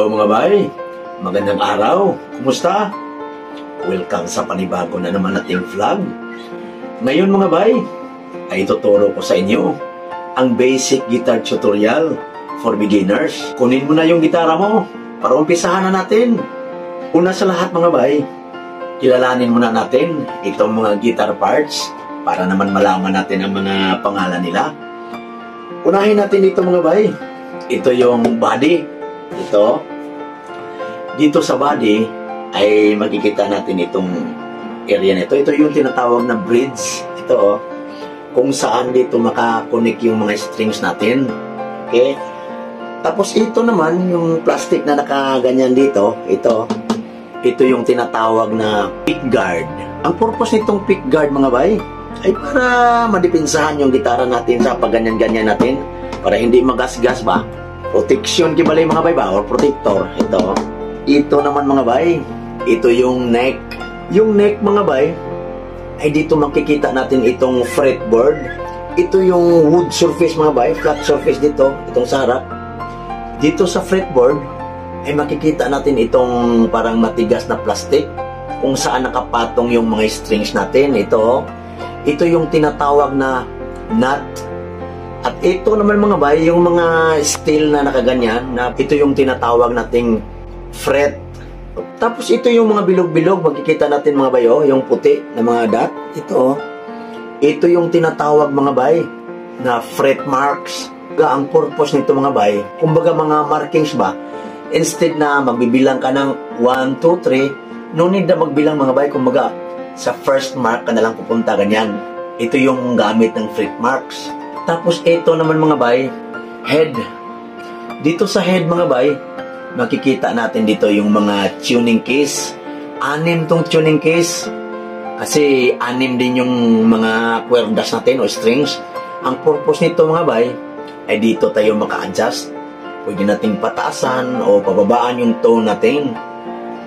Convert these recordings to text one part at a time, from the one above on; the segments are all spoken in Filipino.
Yo mga bay, magandang araw. Kumusta? Welcome sa panibago na naman nating vlog. Ngayon mga bay, ay tuturo ko sa inyo ang basic guitar tutorial for beginners. Kunin mo na yung gitara mo para umpisahan na natin. Una sa lahat mga bay, kilalanin muna natin itong mga guitar parts para naman malaman natin ang mga pangalan nila. Unahin natin ito mga bay. Ito yung body. Ito. Dito sa body ay makikita natin itong area nito. Ito yung tinatawag na bridge. Ito oh, kung saan dito makakonek yung mga strings natin. Okay? Tapos ito naman, yung plastic na nakaganyan dito, ito, ito yung tinatawag na pick guard. Ang purpose nitong pick guard mga bay, ay para madipinsahan yung gitara natin sa pagganyan-ganyan natin para hindi magasgas ba protection kibalay mga bay ba or protector ito ito naman mga bay. Ito yung neck. Yung neck mga bay ay dito makikita natin itong fretboard. Ito yung wood surface mga bay. Flat surface dito itong sa harap. Dito sa fretboard ay makikita natin itong parang matigas na plastic kung saan nakapatong yung mga strings natin. Ito ito yung tinatawag na nut. At ito naman mga bay, yung mga steel na nakaganyan, na ito yung tinatawag nating fret. Tapos ito yung mga bilog-bilog, magkikita natin mga bay, oh, yung puti na mga dot. Ito, oh. ito yung tinatawag mga bay na fret marks. Ang purpose nito mga bay, kumbaga mga markings ba, instead na magbibilang ka ng 1, 2, 3, no need na magbilang mga bay, kumbaga sa first mark ka na lang pupunta ganyan. Ito yung gamit ng fret marks. Tapos ito naman mga bay, head. Dito sa head mga bay, makikita natin dito yung mga tuning case. Anim tong tuning case. Kasi anim din yung mga kwerdas natin o strings. Ang purpose nito mga bay, ay dito tayo maka-adjust. Pwede nating pataasan o pababaan yung tone natin.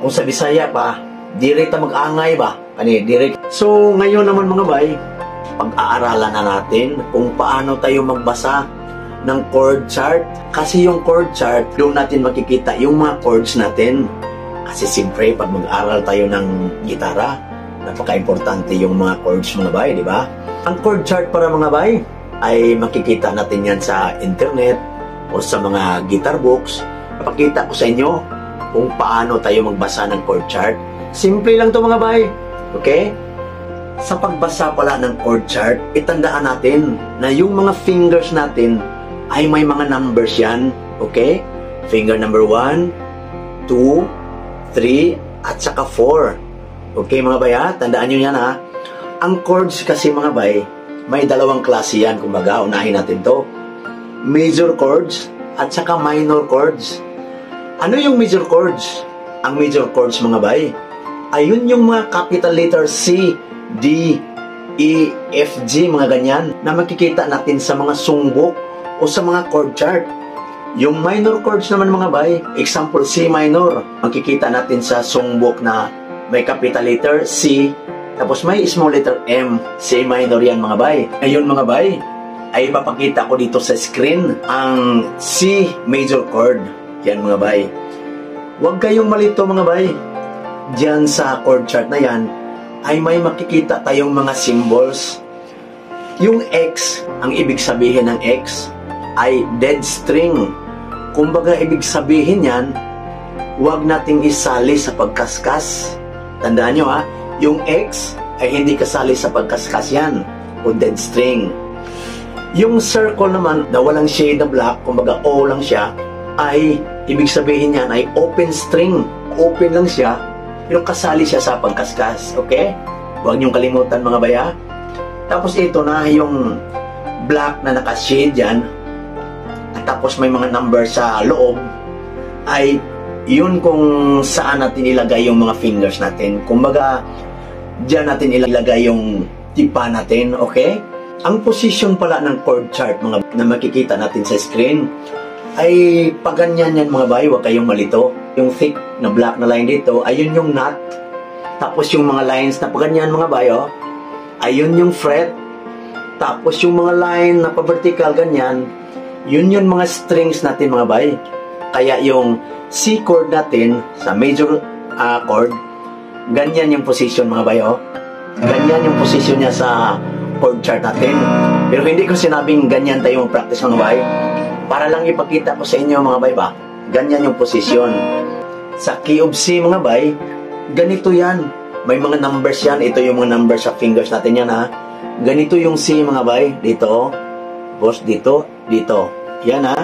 Kung sa Bisaya pa, direct mag-angay ba? Ani, direct. So, ngayon naman mga bay, pag-aaralan na natin kung paano tayo magbasa ng chord chart. Kasi yung chord chart, doon natin makikita yung mga chords natin. Kasi siyempre, pag mag-aral tayo ng gitara, napaka-importante yung mga chords mga bay, di ba? Ang chord chart para mga bay, ay makikita natin yan sa internet o sa mga guitar books. Napakita ko sa inyo kung paano tayo magbasa ng chord chart. Simple lang to mga bay. Okay? Sa pagbasa pala ng chord chart, itandaan natin na yung mga fingers natin ay may mga numbers yan. Okay? Finger number 1, 2, 3, at saka 4. Okay mga bay ha? Tandaan nyo yan ha? Ang chords kasi mga bay, may dalawang klase yan. Kumbaga, unahin natin to. Major chords at saka minor chords. Ano yung major chords? Ang major chords mga bay, ayun yung mga capital letter C, D, E, F, G, mga ganyan, na makikita natin sa mga sungbok o sa mga chord chart. Yung minor chords naman mga bay, example C minor, makikita natin sa sungbok na may capital letter C, tapos may small letter M, C minor yan mga bay. Ayun mga bay, ay papakita ko dito sa screen ang C major chord. Yan mga bay. Huwag kayong malito mga bay Diyan sa chord chart na yan, ay may makikita tayong mga symbols. Yung X, ang ibig sabihin ng X, ay dead string. Kumbaga, ibig sabihin yan, huwag nating isali sa pagkaskas. Tandaan nyo ha, yung X ay hindi kasali sa pagkaskas yan, o dead string. Yung circle naman na walang shade na black, kumbaga O lang siya, ay ibig sabihin yan ay open string. Open lang siya, pero kasali siya sa pagkaskas. Okay? Huwag niyong kalimutan mga baya. Tapos ito na yung black na nakashade yan. Tapos may mga number sa loob. Ay yun kung saan natin ilagay yung mga fingers natin. Kumbaga, dyan natin ilagay yung tipa natin. Okay? Ang position pala ng chord chart mga na makikita natin sa screen ay paganyan yan mga bay, huwag kayong malito. Yung thick na black na line dito, ayun yung nut. Tapos yung mga lines na paganyan mga bay, oh, ayun yung fret. Tapos yung mga line na pa-vertical ganyan, yun yung mga strings natin mga bay. Kaya yung C chord natin sa major uh, chord, ganyan yung position mga bayo. Ganyan yung position niya sa chord chart natin. Pero hindi ko sinabing ganyan tayo mag-practice mga bay. Para lang ipakita ko sa inyo mga bay ba, ganyan yung position. Sa key of C mga bay, ganito yan. May mga numbers yan. Ito yung mga numbers sa fingers natin yan ha. Ganito yung C mga bay. Dito. Boss dito. Dito. Yan ha.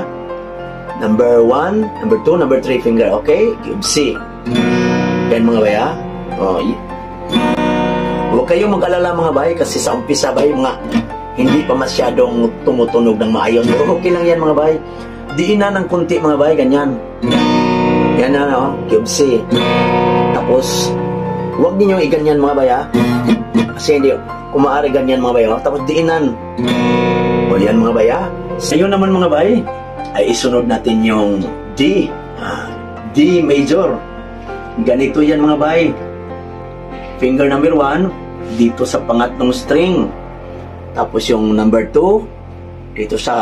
Number 1, number 2, number 3 finger. Okay? Of C. Yan mga bay ha. Oh, Huwag kayong mag-alala mga bay kasi sa umpisa bay mga hindi pa masyadong tumutunog ng maayos. Pero okay lang yan mga bay. Diin na ng kunti mga bay, ganyan. Yan na, no? Cube C. Tapos, huwag ninyo iganyan mga bay, ha? Kasi hindi, kung maaari ganyan mga bay, ha? Tapos diinan. O yan mga bay, ha? Sa iyo naman mga bay, ay isunod natin yung D. Ah, D major. Ganito yan mga bay. Finger number 1, dito sa pangatlong string. Tapos yung number 2, dito sa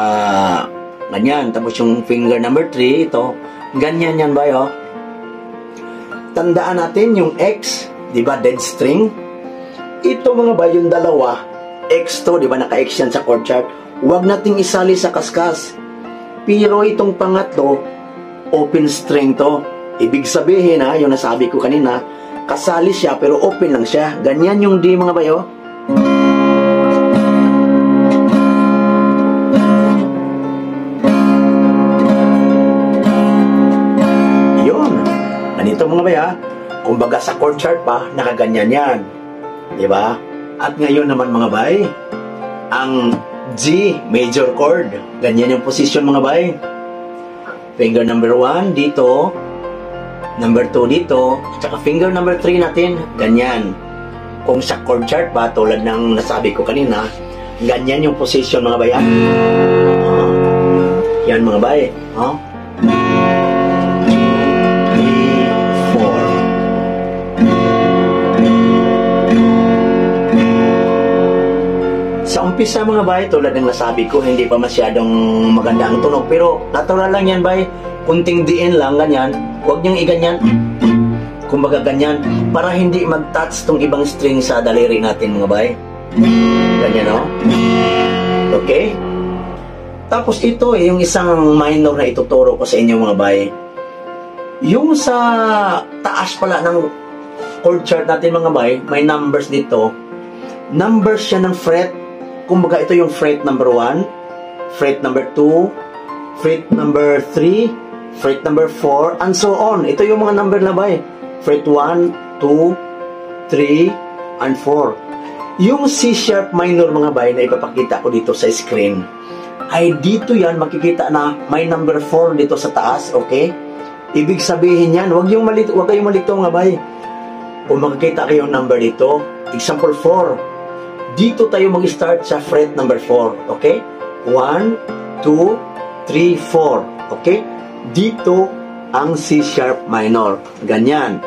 ganyan. Tapos yung finger number 3, ito. Ganyan yan ba, oh? Tandaan natin yung X, di ba, dead string? Ito mga ba, yung dalawa, X to, di ba, naka-X yan sa chord chart. Huwag nating isali sa kaskas. Pero itong pangatlo, open string to. Ibig sabihin ha, yung nasabi ko kanina, kasali siya pero open lang siya. Ganyan yung D mga bayo. Yun. Ganito mga baya. Kumbaga sa chord chart pa, nakaganyan yan. Di ba? At ngayon naman mga bay, ang G major chord. Ganyan yung position mga bay. Finger number 1 dito, number 2 dito, tsaka finger number 3 natin, ganyan. Kung sa chord chart ba, tulad ng nasabi ko kanina, ganyan yung position mga bayan. Uh, yan mga bay. Huh? Umpisa mga bay, tulad ng nasabi ko, hindi pa masyadong maganda ang tunog. Pero natural lang yan bay, kunting diin lang, ganyan. Huwag niyong iganyan. Kumbaga ganyan, para hindi mag-touch tong ibang string sa daliri natin mga bay. Ganyan, no? Okay? Tapos ito, eh, yung isang minor na ituturo ko sa inyo mga bay. Yung sa taas pala ng chord chart natin mga bay, may numbers dito. Numbers siya ng fret. Kumbaga ito yung fret number 1, fret number 2, fret number 3, fret number 4, and so on. Ito yung mga number na bay. Fret 1, 2, 3, and 4. Yung C sharp minor mga bay na ipapakita ko dito sa screen, ay dito yan makikita na may number 4 dito sa taas, okay? Ibig sabihin yan, wag yung malito, wag kayong malito mga bay. Kung makikita kayo number dito, example 4, dito tayo mag-start sa fret number 4, okay? 1, 2, 3, 4, okay? Dito ang C sharp minor. Ganyan.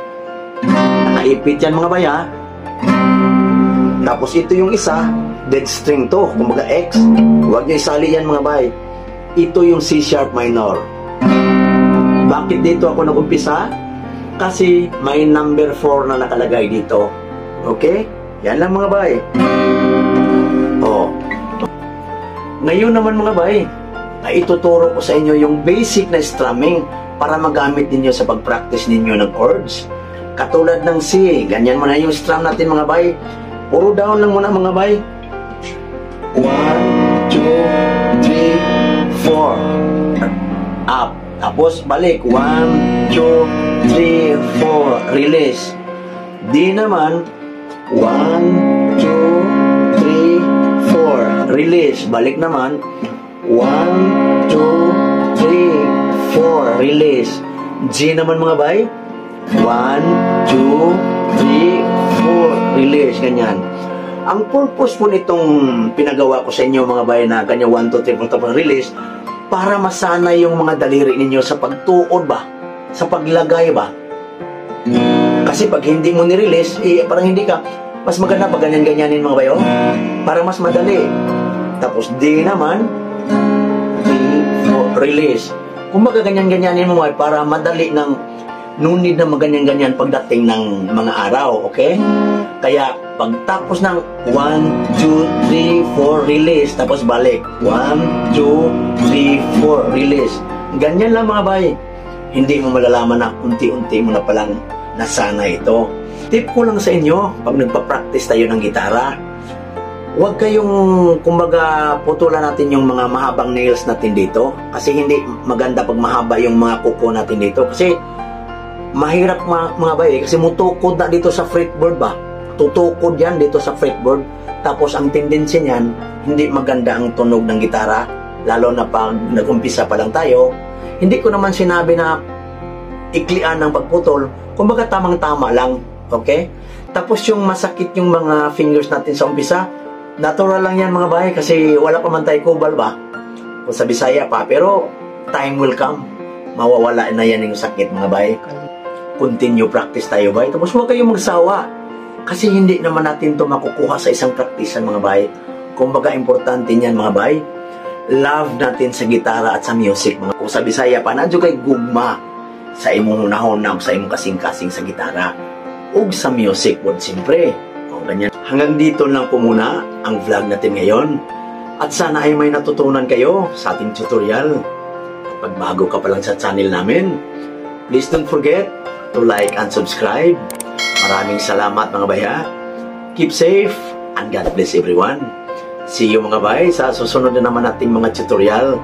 Nakaipit yan mga baya. Tapos ito yung isa, dead string to, kumbaga X. Huwag niyo isali yan mga bay. Ito yung C sharp minor. Bakit dito ako nag-umpisa? Kasi may number 4 na nakalagay dito. Okay? Yan lang mga bay. Oh. Ngayon naman mga bay, ay ituturo ko sa inyo yung basic na strumming para magamit ninyo sa pag-practice ninyo ng chords. Katulad ng C, ganyan mo na yung strum natin mga bay. Puro down lang muna mga bay. 1, 2, 3, 4. Up. Tapos balik. 1, 2, 3, 4. Release. D naman. 1, 2, 3, 4. Release. Balik naman. 1, 2, 3, 4. Release. G naman mga bay. 1, 2, 3, 4. Release. Ganyan. Ang purpose po nitong pinagawa ko sa inyo mga bay na ganyan 1, 2, 3, 4, tapos release para masanay yung mga daliri ninyo sa pagtuod ba? Sa paglagay ba? Kasi pag hindi mo ni-release, eh, parang hindi ka, mas maganda pag ganyan-ganyanin mga bayo. Para mas madali. Tapos D naman, 3, 4, release. Kumbaga ganyan-ganyanin mo ay para madali ng nunid na maganyan-ganyan pagdating ng mga araw, okay? Kaya pagtapos ng 1, 2, 3, 4, release, tapos balik. 1, 2, 3, 4, release. Ganyan lang mga bay. Hindi mo malalaman na unti-unti mo na palang nasana ito. Tip ko lang sa inyo, pag nagpa-practice tayo ng gitara, huwag kayong, kumbaga, putulan natin yung mga mahabang nails natin dito. Kasi hindi maganda pag mahaba yung mga kuko natin dito. Kasi mahirap mga, mga bay, kasi mutukod na dito sa fretboard ba? Tutukod yan dito sa fretboard. Tapos ang tendency niyan, hindi maganda ang tunog ng gitara. Lalo na pag nag-umpisa pa lang tayo. Hindi ko naman sinabi na iklian ng pagputol. Kumbaga tamang-tama lang. Okay? Tapos yung masakit yung mga fingers natin sa umpisa, natural lang yan mga bahay kasi wala pa man tayo kubal ba? Kung sa Bisaya pa. Pero time will come. Mawawala na yan yung sakit mga bahay. Continue practice tayo ba? Tapos huwag kayong magsawa. Kasi hindi naman natin to makukuha sa isang practice mga bahay. Kumbaga importante niyan mga bahay. Love natin sa gitara at sa music. Mga kung sa Bisaya pa, nadyo kay gugma sa imong hunahon sa imong kasing-kasing sa gitara ug sa music world siyempre. O ganyan. Hanggang dito lang po muna ang vlog natin ngayon. At sana ay may natutunan kayo sa ating tutorial. At pag bago ka pa lang sa channel namin, please don't forget to like and subscribe. Maraming salamat mga baya. Keep safe and God bless everyone. See you mga bay sa susunod na naman nating mga tutorial.